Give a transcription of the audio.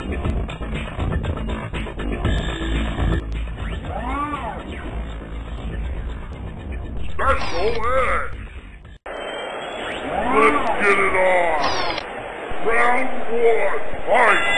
Special Ed! Let's get it on! Round one, fight!